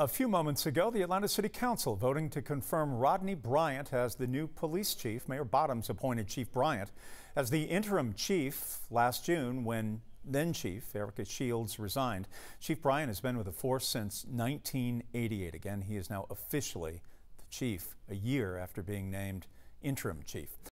A few moments ago, the Atlanta City Council voting to confirm Rodney Bryant as the new police chief. Mayor Bottoms appointed Chief Bryant as the interim chief last June when then Chief Erika Shields resigned. Chief Bryant has been with the force since 1988. Again, he is now officially the chief a year after being named interim chief.